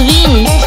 Swing.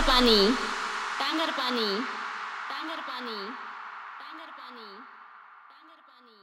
Tangar पानी टांगर पानी टांगर पानी टांगर पानी टांगर पानी